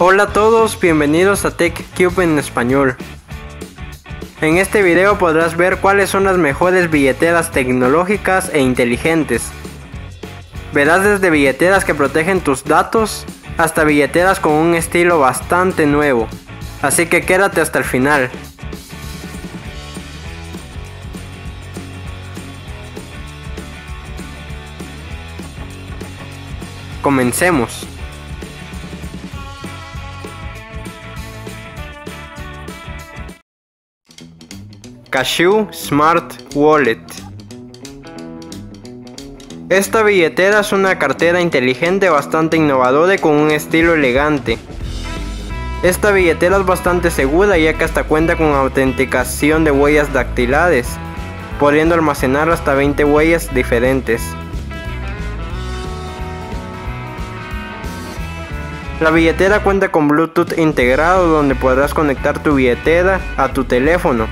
Hola a todos, bienvenidos a TechCube en español. En este video podrás ver cuáles son las mejores billeteras tecnológicas e inteligentes. Verás desde billeteras que protegen tus datos hasta billeteras con un estilo bastante nuevo. Así que quédate hasta el final. Comencemos. Cashew Smart Wallet. Esta billetera es una cartera inteligente bastante innovadora y con un estilo elegante. Esta billetera es bastante segura ya que hasta cuenta con autenticación de huellas dactilares, pudiendo almacenar hasta 20 huellas diferentes. La billetera cuenta con Bluetooth integrado donde podrás conectar tu billetera a tu teléfono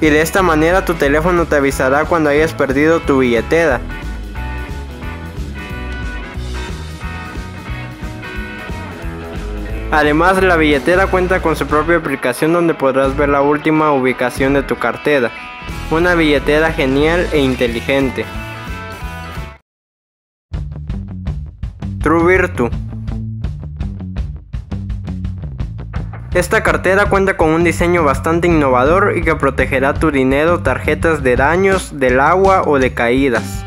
y de esta manera tu teléfono te avisará cuando hayas perdido tu billetera. Además la billetera cuenta con su propia aplicación donde podrás ver la última ubicación de tu cartera. Una billetera genial e inteligente. True Virtu Esta cartera cuenta con un diseño bastante innovador y que protegerá tu dinero, tarjetas de daños, del agua o de caídas.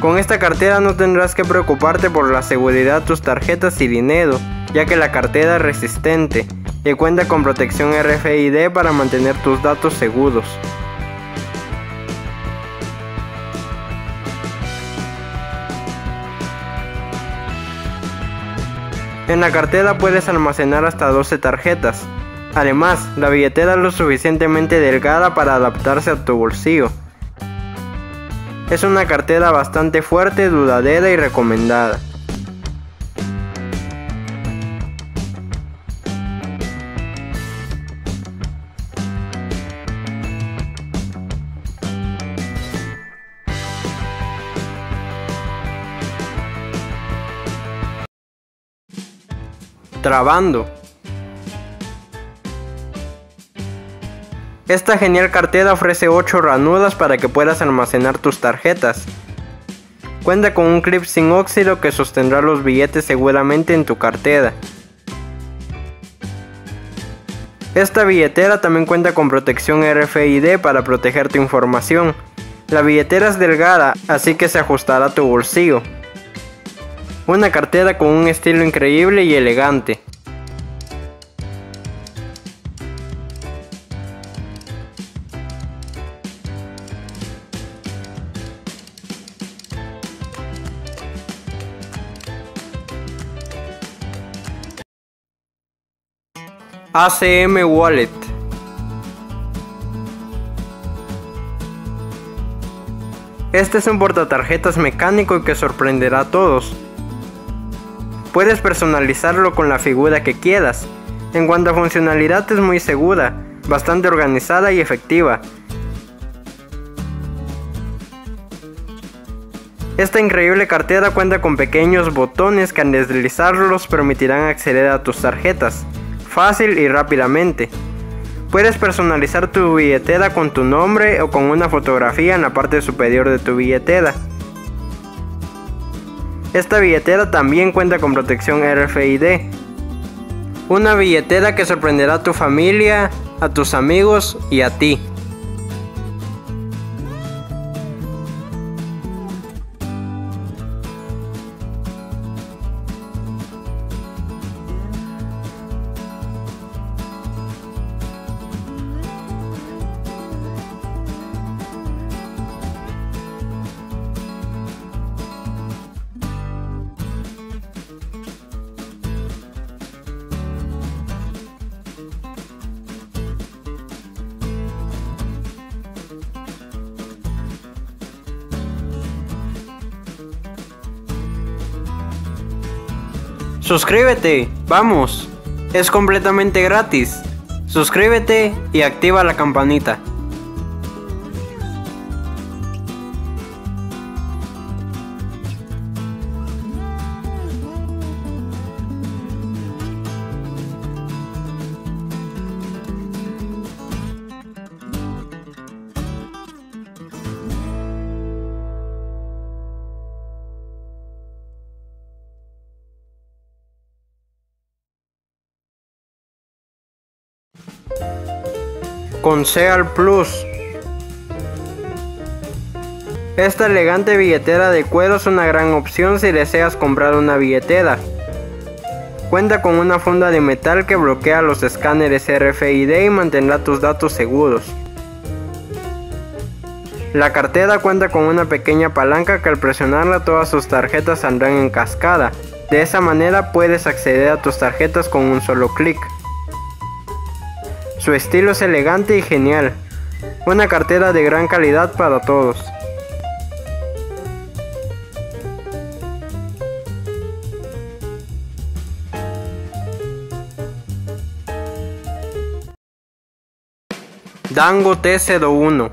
Con esta cartera no tendrás que preocuparte por la seguridad de tus tarjetas y dinero, ya que la cartera es resistente y cuenta con protección RFID para mantener tus datos seguros. En la cartera puedes almacenar hasta 12 tarjetas. Además, la billetera es lo suficientemente delgada para adaptarse a tu bolsillo. Es una cartera bastante fuerte, duradera y recomendada. Trabando. Esta genial cartera ofrece 8 ranuras para que puedas almacenar tus tarjetas. Cuenta con un clip sin óxido que sostendrá los billetes seguramente en tu cartera. Esta billetera también cuenta con protección RFID para proteger tu información. La billetera es delgada, así que se ajustará a tu bolsillo. Una cartera con un estilo increíble y elegante. ACM Wallet Este es un portatarjetas mecánico que sorprenderá a todos. Puedes personalizarlo con la figura que quieras. En cuanto a funcionalidad es muy segura, bastante organizada y efectiva. Esta increíble cartera cuenta con pequeños botones que al deslizarlos permitirán acceder a tus tarjetas, fácil y rápidamente. Puedes personalizar tu billetera con tu nombre o con una fotografía en la parte superior de tu billetera. Esta billetera también cuenta con protección RFID. Una billetera que sorprenderá a tu familia, a tus amigos y a ti. Suscríbete, vamos, es completamente gratis. Suscríbete y activa la campanita. Con Seal Plus. Esta elegante billetera de cuero es una gran opción si deseas comprar una billetera. Cuenta con una funda de metal que bloquea los escáneres RFID y mantendrá tus datos seguros. La cartera cuenta con una pequeña palanca que al presionarla todas sus tarjetas saldrán en cascada. De esa manera puedes acceder a tus tarjetas con un solo clic. Su estilo es elegante y genial. Una cartera de gran calidad para todos. Dango T01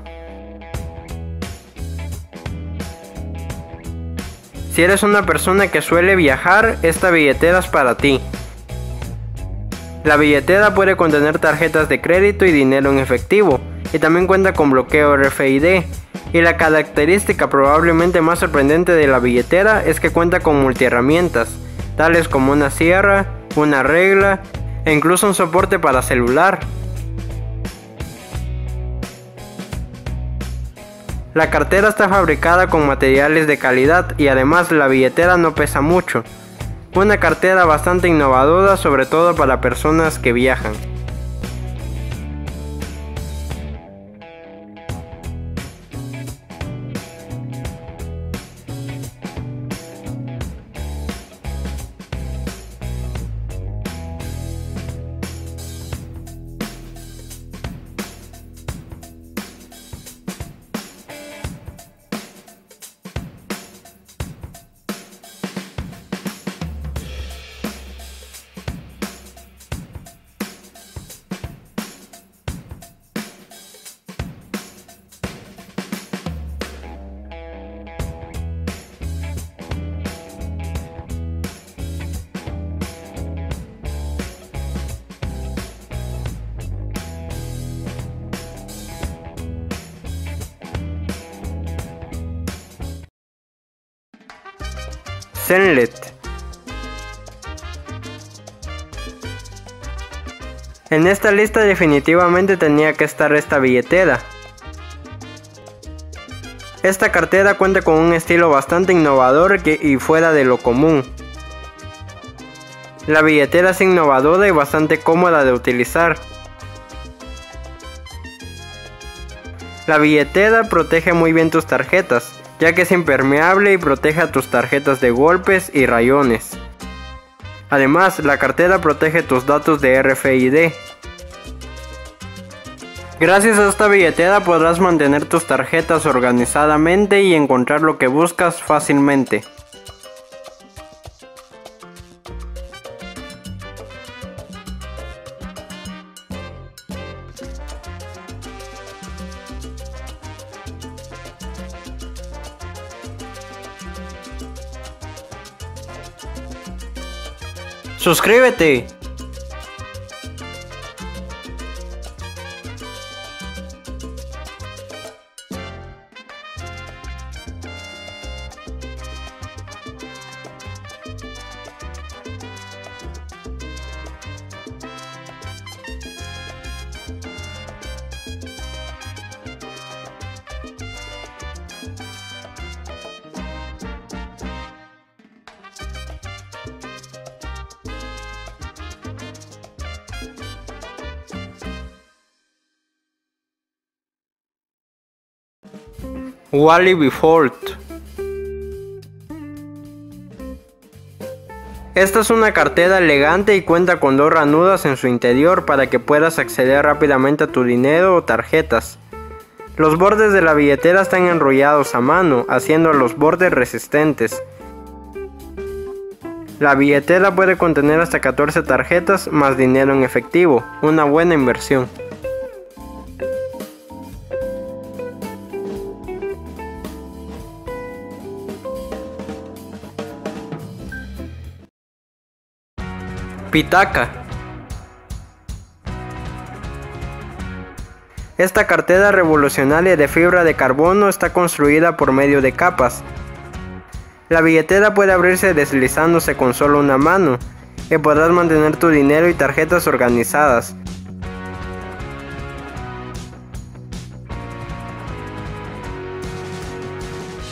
Si eres una persona que suele viajar, esta billetera es para ti. La billetera puede contener tarjetas de crédito y dinero en efectivo, y también cuenta con bloqueo RFID. Y la característica probablemente más sorprendente de la billetera es que cuenta con multiherramientas, tales como una sierra, una regla e incluso un soporte para celular. La cartera está fabricada con materiales de calidad y además la billetera no pesa mucho. Una cartera bastante innovadora sobre todo para personas que viajan. Zenlet. En esta lista definitivamente tenía que estar esta billetera. Esta cartera cuenta con un estilo bastante innovador y fuera de lo común. La billetera es innovadora y bastante cómoda de utilizar. La billetera protege muy bien tus tarjetas, ya que es impermeable y protege a tus tarjetas de golpes y rayones. Además, la cartera protege tus datos de RFID. Gracias a esta billetera podrás mantener tus tarjetas organizadamente y encontrar lo que buscas fácilmente. Suscríbete. Wally Before. Esta es una cartera elegante y cuenta con dos ranudas en su interior para que puedas acceder rápidamente a tu dinero o tarjetas. Los bordes de la billetera están enrollados a mano, haciendo los bordes resistentes. La billetera puede contener hasta 14 tarjetas más dinero en efectivo, una buena inversión. Pitaca. Esta cartera revolucionaria de fibra de carbono está construida por medio de capas. La billetera puede abrirse deslizándose con solo una mano y podrás mantener tu dinero y tarjetas organizadas.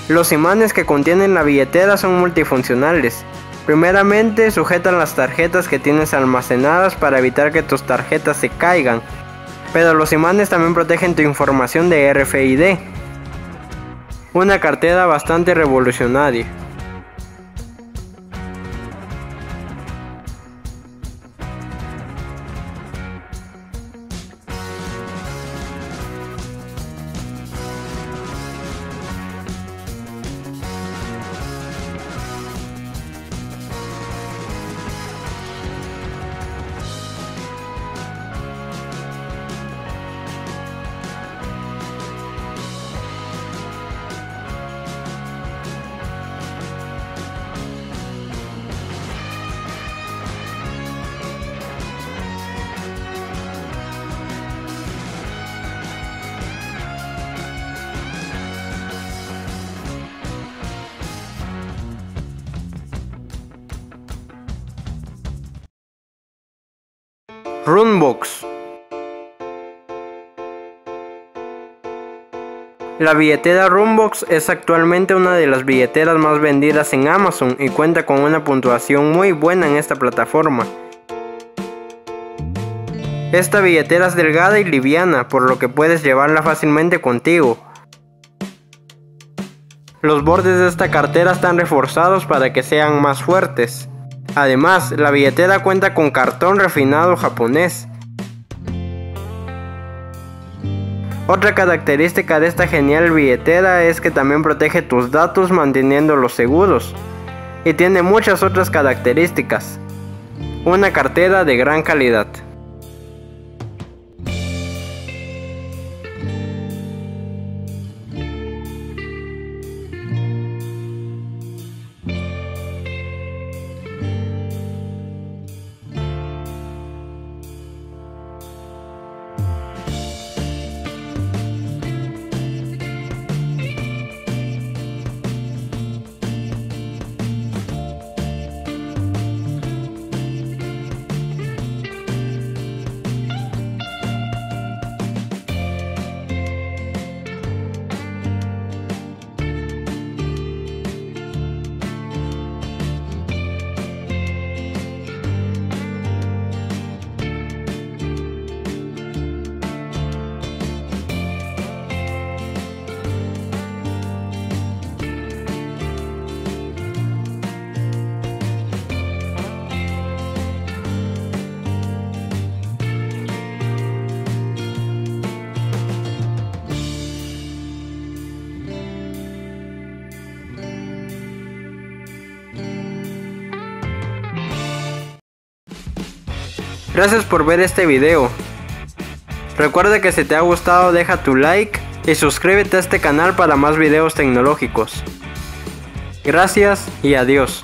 Los imanes que contienen la billetera son multifuncionales, Primeramente sujetan las tarjetas que tienes almacenadas para evitar que tus tarjetas se caigan. Pero los imanes también protegen tu información de RFID. Una cartera bastante revolucionaria. Runbox La billetera Runbox es actualmente una de las billeteras más vendidas en Amazon y cuenta con una puntuación muy buena en esta plataforma. Esta billetera es delgada y liviana, por lo que puedes llevarla fácilmente contigo. Los bordes de esta cartera están reforzados para que sean más fuertes. Además, la billetera cuenta con cartón refinado japonés. Otra característica de esta genial billetera es que también protege tus datos manteniéndolos seguros. Y tiene muchas otras características. Una cartera de gran calidad. Gracias por ver este video. Recuerda que si te ha gustado deja tu like y suscríbete a este canal para más videos tecnológicos. Gracias y adiós.